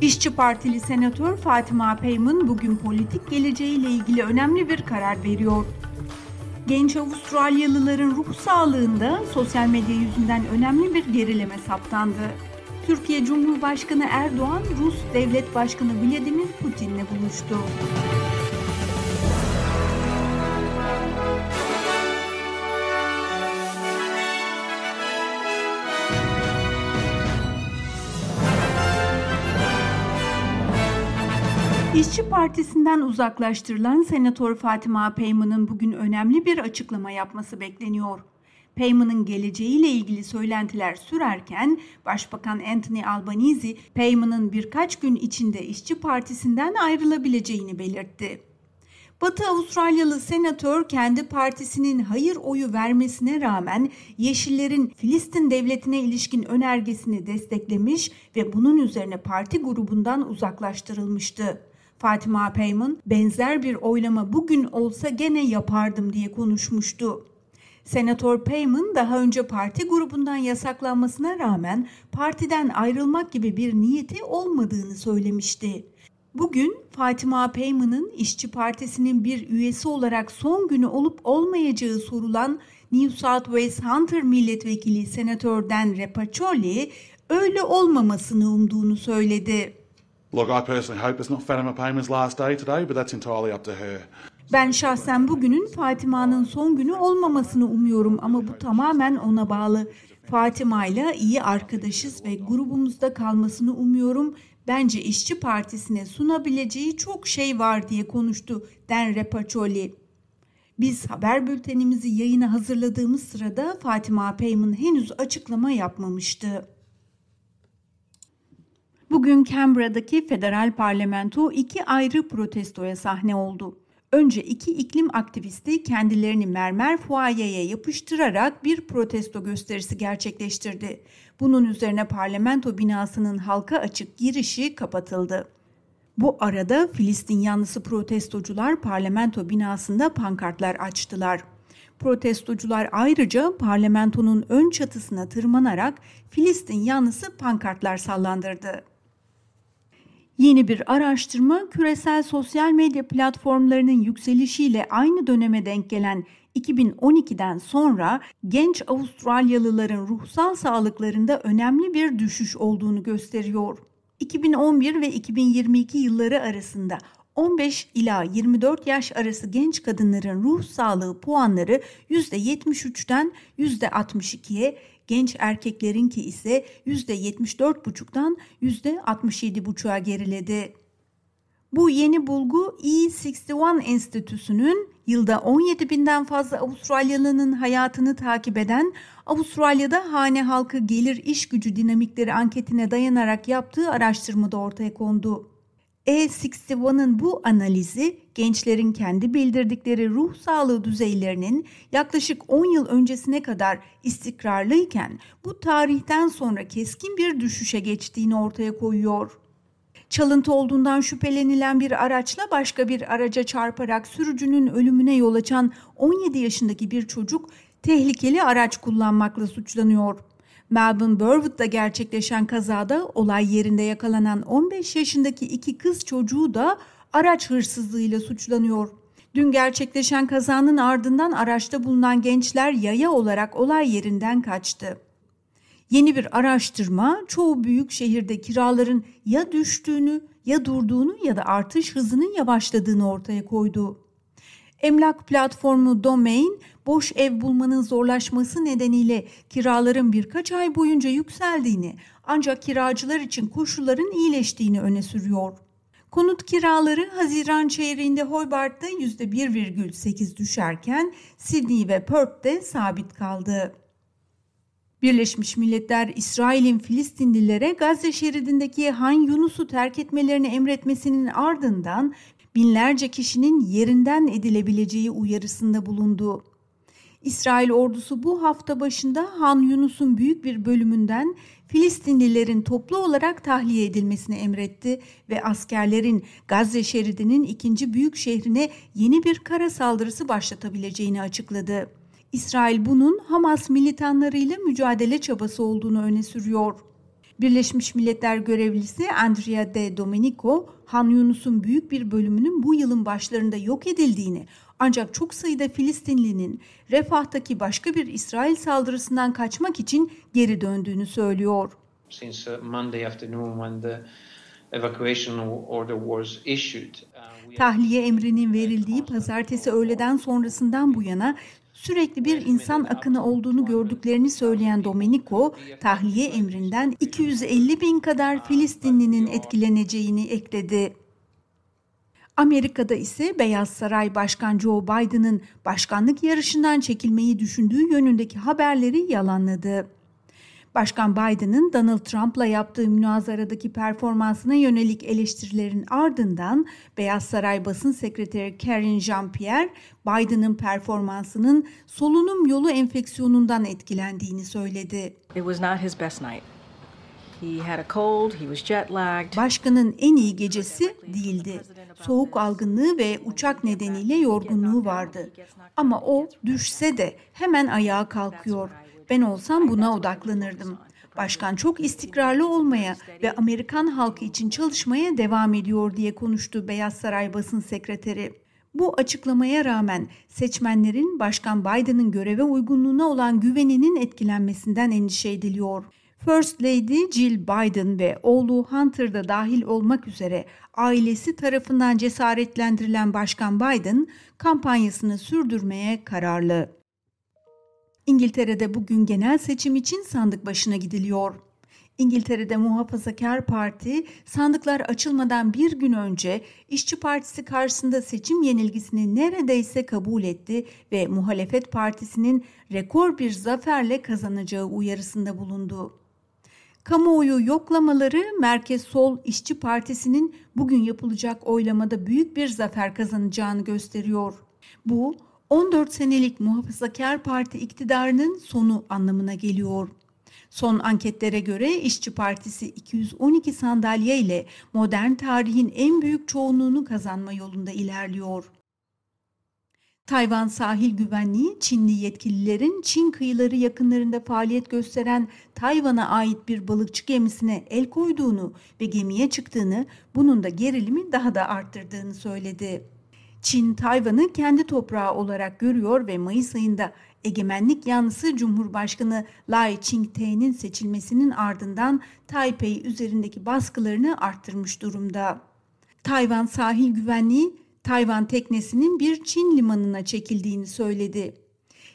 İşçi Partili Senatör Fatima Peyman bugün politik geleceğiyle ilgili önemli bir karar veriyor. Genç Avustralyalıların ruh sağlığında sosyal medya yüzünden önemli bir gerileme saptandı. Türkiye Cumhurbaşkanı Erdoğan, Rus Devlet Başkanı Vladimir Putin'le buluştu. İşçi Partisi'nden uzaklaştırılan Senatör Fatima Peyman'ın bugün önemli bir açıklama yapması bekleniyor. Payman'ın geleceğiyle ilgili söylentiler sürerken Başbakan Anthony Albanese, Payman'ın birkaç gün içinde İşçi Partisi'nden ayrılabileceğini belirtti. Batı Avustralyalı senatör kendi partisinin hayır oyu vermesine rağmen Yeşillerin Filistin devletine ilişkin önergesini desteklemiş ve bunun üzerine parti grubundan uzaklaştırılmıştı. Fatima Payman benzer bir oylama bugün olsa gene yapardım diye konuşmuştu. Senatör Payman daha önce parti grubundan yasaklanmasına rağmen partiden ayrılmak gibi bir niyeti olmadığını söylemişti. Bugün Fatima Payman'ın İşçi Partisi'nin bir üyesi olarak son günü olup olmayacağı sorulan New South Wales Hunter Milletvekili Senatör Dan Repacholi öyle olmamasını umduğunu söyledi. Look, I personally hope it's not Fatima Payman's last day today, but that's entirely up to her. Ben şahsen bugünün Fatima'nın son günü olmamasını umuyorum ama bu tamamen ona bağlı. Fatima ile iyi arkadaşız ve grubumuzda kalmasını umuyorum. Bence İşçi Partisi'ne sunabileceği çok şey var diye konuştu Den Repacholi. Biz haber bültenimizi yayına hazırladığımız sırada Fatima Payman henüz açıklama yapmamıştı. Bugün Canberra'daki federal parlamento iki ayrı protestoya sahne oldu. Önce iki iklim aktivisti kendilerini mermer fuayeye yapıştırarak bir protesto gösterisi gerçekleştirdi. Bunun üzerine parlamento binasının halka açık girişi kapatıldı. Bu arada Filistin yanlısı protestocular parlamento binasında pankartlar açtılar. Protestocular ayrıca parlamentonun ön çatısına tırmanarak Filistin yanlısı pankartlar sallandırdı. Yeni bir araştırma küresel sosyal medya platformlarının yükselişiyle aynı döneme denk gelen 2012'den sonra genç Avustralyalıların ruhsal sağlıklarında önemli bir düşüş olduğunu gösteriyor. 2011 ve 2022 yılları arasında 15 ila 24 yaş arası genç kadınların ruh sağlığı puanları %73'ten %62'ye, genç erkeklerinki ise %74,5'dan %67,5'a geriledi. Bu yeni bulgu E61 Enstitüsü'nün yılda 17 binden fazla Avustralyalı'nın hayatını takip eden Avustralya'da hane halkı gelir iş gücü dinamikleri anketine dayanarak yaptığı araştırmada ortaya kondu. E61'ın bu analizi gençlerin kendi bildirdikleri ruh sağlığı düzeylerinin yaklaşık 10 yıl öncesine kadar istikrarlıyken bu tarihten sonra keskin bir düşüşe geçtiğini ortaya koyuyor. Çalıntı olduğundan şüphelenilen bir araçla başka bir araca çarparak sürücünün ölümüne yol açan 17 yaşındaki bir çocuk tehlikeli araç kullanmakla suçlanıyor. Melbourne Burwood'da gerçekleşen kazada olay yerinde yakalanan 15 yaşındaki iki kız çocuğu da araç hırsızlığıyla suçlanıyor. Dün gerçekleşen kazanın ardından araçta bulunan gençler yaya olarak olay yerinden kaçtı. Yeni bir araştırma çoğu büyük şehirde kiraların ya düştüğünü ya durduğunu ya da artış hızının yavaşladığını ortaya koydu. Emlak platformu Domain, boş ev bulmanın zorlaşması nedeniyle kiraların birkaç ay boyunca yükseldiğini ancak kiracılar için koşulların iyileştiğini öne sürüyor. Konut kiraları Haziran çeyreğinde Hobart'ta %1,8 düşerken Sydney ve Perth'te sabit kaldı. Birleşmiş Milletler İsrail'in Filistinlilere Gazze şeridindeki Han Yunus'u terk etmelerini emretmesinin ardından binlerce kişinin yerinden edilebileceği uyarısında bulundu. İsrail ordusu bu hafta başında Han Yunus'un büyük bir bölümünden Filistinlilerin toplu olarak tahliye edilmesini emretti ve askerlerin Gazze şeridinin ikinci büyük şehrine yeni bir kara saldırısı başlatabileceğini açıkladı. İsrail bunun Hamas militanlarıyla mücadele çabası olduğunu öne sürüyor. Birleşmiş Milletler görevlisi Andrea de Domenico, Han Yunus'un büyük bir bölümünün bu yılın başlarında yok edildiğini ancak çok sayıda Filistinlinin Refah'taki başka bir İsrail saldırısından kaçmak için geri döndüğünü söylüyor. Since uh, Monday afternoon when the evacuation order was issued, uh, Tahliye emrinin verildiği pazartesi öğleden sonrasından bu yana sürekli bir insan akını olduğunu gördüklerini söyleyen Domenico, tahliye emrinden 250 bin kadar Filistinlinin etkileneceğini ekledi. Amerika'da ise Beyaz Saray Başkan Joe Biden'ın başkanlık yarışından çekilmeyi düşündüğü yönündeki haberleri yalanladı. Başkan Biden'ın Donald Trump'la yaptığı münazaradaki performansına yönelik eleştirilerin ardından Beyaz Saray Basın Sekreteri Karine Jean-Pierre, Biden'ın performansının solunum yolu enfeksiyonundan etkilendiğini söyledi. It was not his best night. Başkanın en iyi gecesi değildi. Soğuk algınlığı ve uçak nedeniyle yorgunluğu vardı. Ama o düşse de hemen ayağa kalkıyor. Ben olsam buna odaklanırdım. Başkan çok istikrarlı olmaya ve Amerikan halkı için çalışmaya devam ediyor diye konuştu Beyaz Saray basın sekreteri. Bu açıklamaya rağmen seçmenlerin Başkan Biden'ın göreve uygunluğuna olan güveninin etkilenmesinden endişe ediliyor. First Lady Jill Biden ve oğlu Hunter da dahil olmak üzere ailesi tarafından cesaretlendirilen Başkan Biden kampanyasını sürdürmeye kararlı. İngiltere'de bugün genel seçim için sandık başına gidiliyor. İngiltere'de Muhafazakar Parti sandıklar açılmadan bir gün önce İşçi Partisi karşısında seçim yenilgisini neredeyse kabul etti ve Muhalefet Partisi'nin rekor bir zaferle kazanacağı uyarısında bulundu. Kamuoyu yoklamaları Merkez Sol İşçi Partisi'nin bugün yapılacak oylamada büyük bir zafer kazanacağını gösteriyor. Bu 14 senelik Muhafazakar Parti iktidarının sonu anlamına geliyor. Son anketlere göre İşçi Partisi 212 sandalye ile modern tarihin en büyük çoğunluğunu kazanma yolunda ilerliyor. Tayvan sahil güvenliği Çinli yetkililerin Çin kıyıları yakınlarında faaliyet gösteren Tayvan'a ait bir balıkçı gemisine el koyduğunu ve gemiye çıktığını, bunun da gerilimi daha da arttırdığını söyledi. Çin Tayvan'ı kendi toprağı olarak görüyor ve Mayıs ayında egemenlik yanlısı Cumhurbaşkanı Lai Ching-te'nin seçilmesinin ardından Taipei üzerindeki baskılarını arttırmış durumda. Tayvan sahil güvenliği Tayvan teknesinin bir Çin limanına çekildiğini söyledi.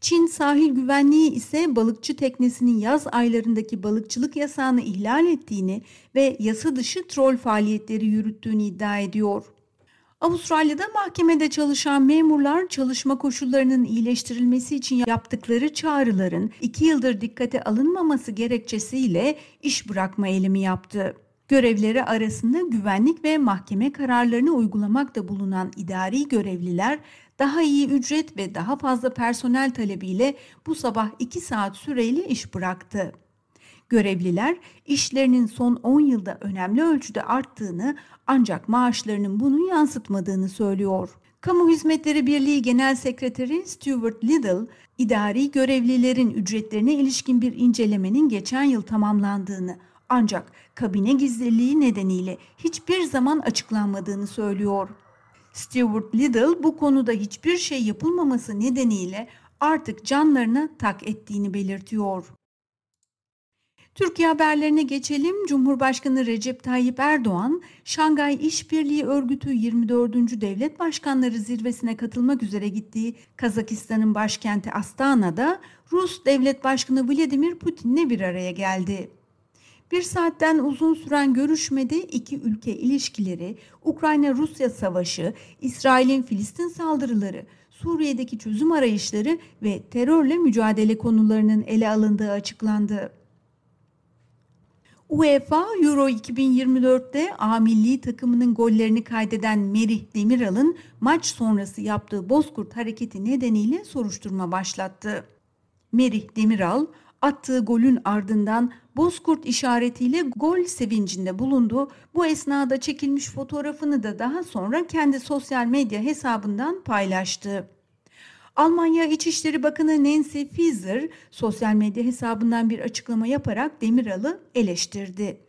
Çin sahil güvenliği ise balıkçı teknesinin yaz aylarındaki balıkçılık yasağını ihlal ettiğini ve yasa dışı trol faaliyetleri yürüttüğünü iddia ediyor. Avustralya'da mahkemede çalışan memurlar çalışma koşullarının iyileştirilmesi için yaptıkları çağrıların iki yıldır dikkate alınmaması gerekçesiyle iş bırakma eylemi yaptı. Görevleri arasında güvenlik ve mahkeme kararlarını uygulamakta bulunan idari görevliler daha iyi ücret ve daha fazla personel talebiyle bu sabah 2 saat süreyle iş bıraktı. Görevliler işlerinin son 10 yılda önemli ölçüde arttığını ancak maaşlarının bunu yansıtmadığını söylüyor. Kamu Hizmetleri Birliği Genel Sekreteri Stuart Liddell, idari görevlilerin ücretlerine ilişkin bir incelemenin geçen yıl tamamlandığını ancak kabine gizliliği nedeniyle hiçbir zaman açıklanmadığını söylüyor. Stuart Liddell bu konuda hiçbir şey yapılmaması nedeniyle artık canlarına tak ettiğini belirtiyor. Türkiye haberlerine geçelim. Cumhurbaşkanı Recep Tayyip Erdoğan, Şangay İşbirliği Örgütü 24. Devlet Başkanları Zirvesi'ne katılmak üzere gittiği Kazakistan'ın başkenti Astana'da Rus Devlet Başkanı Vladimir Putin'le bir araya geldi. Bir saatten uzun süren görüşmede iki ülke ilişkileri, Ukrayna-Rusya savaşı, İsrail'in Filistin saldırıları, Suriye'deki çözüm arayışları ve terörle mücadele konularının ele alındığı açıklandı. UEFA Euro 2024'te A milli takımının gollerini kaydeden Merih Demiral'ın maç sonrası yaptığı Bozkurt hareketi nedeniyle soruşturma başlattı. Merih Demiral attığı golün ardından Bozkurt işaretiyle gol sevincinde bulundu. Bu esnada çekilmiş fotoğrafını da daha sonra kendi sosyal medya hesabından paylaştı. Almanya İçişleri Bakanı Nancy Faeser sosyal medya hesabından bir açıklama yaparak Demiral'ı eleştirdi.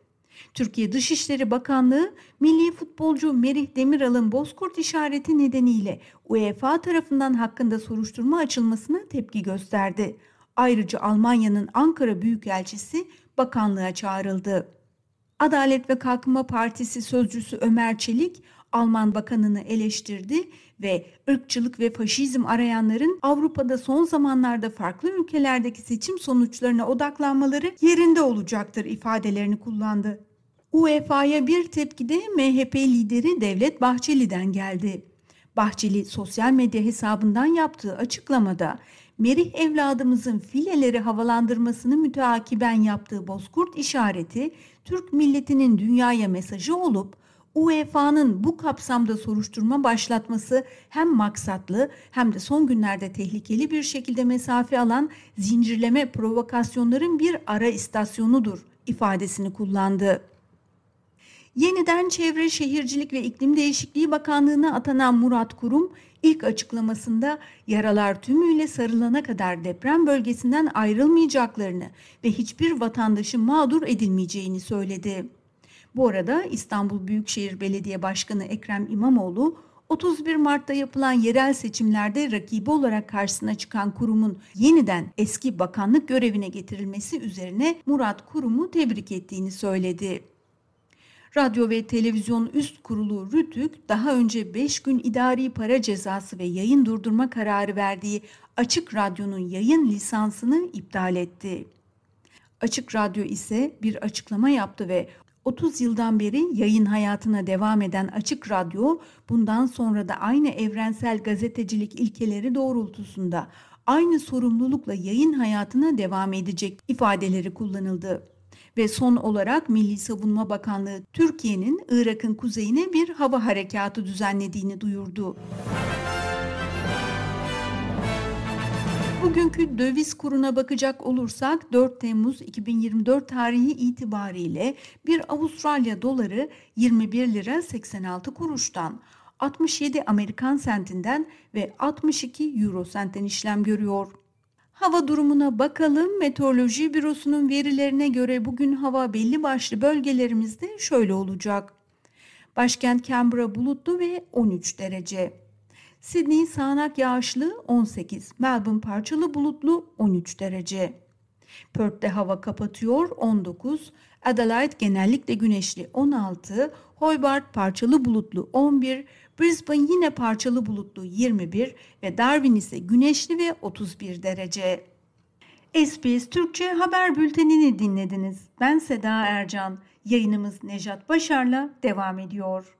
Türkiye Dışişleri Bakanlığı milli futbolcu Merih Demiral'ın bozkurt işareti nedeniyle UEFA tarafından hakkında soruşturma açılmasına tepki gösterdi. Ayrıca Almanya'nın Ankara Büyükelçisi bakanlığa çağrıldı. Adalet ve Kalkınma Partisi sözcüsü Ömer Çelik, Alman bakanını eleştirdi ve ırkçılık ve faşizm arayanların Avrupa'da son zamanlarda farklı ülkelerdeki seçim sonuçlarına odaklanmaları yerinde olacaktır ifadelerini kullandı. UEFA'ya bir tepki de MHP lideri Devlet Bahçeli'den geldi. Bahçeli sosyal medya hesabından yaptığı açıklamada Merih evladımızın fileleri havalandırmasını müteakiben yaptığı bozkurt işareti Türk milletinin dünyaya mesajı olup UEFA'nın bu kapsamda soruşturma başlatması hem maksatlı hem de son günlerde tehlikeli bir şekilde mesafe alan zincirleme provokasyonların bir ara istasyonudur ifadesini kullandı. Yeniden Çevre Şehircilik ve İklim Değişikliği Bakanlığı'na atanan Murat Kurum ilk açıklamasında yaralar tümüyle sarılana kadar deprem bölgesinden ayrılmayacaklarını ve hiçbir vatandaşın mağdur edilmeyeceğini söyledi. Bu arada İstanbul Büyükşehir Belediye Başkanı Ekrem İmamoğlu 31 Mart'ta yapılan yerel seçimlerde rakibi olarak karşısına çıkan kurumun yeniden eski bakanlık görevine getirilmesi üzerine Murat Kurum'u tebrik ettiğini söyledi. Radyo ve Televizyon Üst Kurulu RÜTÜK daha önce 5 gün idari para cezası ve yayın durdurma kararı verdiği Açık Radyo'nun yayın lisansını iptal etti. Açık Radyo ise bir açıklama yaptı ve 30 yıldan beri yayın hayatına devam eden Açık Radyo bundan sonra da aynı evrensel gazetecilik ilkeleri doğrultusunda aynı sorumlulukla yayın hayatına devam edecek ifadeleri kullanıldı. Ve son olarak Milli Savunma Bakanlığı Türkiye'nin Irak'ın kuzeyine bir hava harekatı düzenlediğini duyurdu. Bugünkü döviz kuruna bakacak olursak 4 Temmuz 2024 tarihi itibariyle bir Avustralya doları 21 lira 86 kuruştan, 67 Amerikan sentinden ve 62 Euro sentten işlem görüyor. Hava durumuna bakalım. Meteoroloji Bürosu'nun verilerine göre bugün hava belli başlı bölgelerimizde şöyle olacak. Başkent Canberra bulutlu ve 13 derece. Sydney sağanak yağışlı 18, Melbourne parçalı bulutlu 13 derece. Perth'te hava kapatıyor 19, Adelaide genellikle güneşli 16, Hobart parçalı bulutlu 11, Brisbane yine parçalı bulutlu 21 ve Darwin ise güneşli ve 31 derece. SBS Türkçe haber bültenini dinlediniz. Ben Seda Ercan. Yayınımız Nejat Başar'la devam ediyor.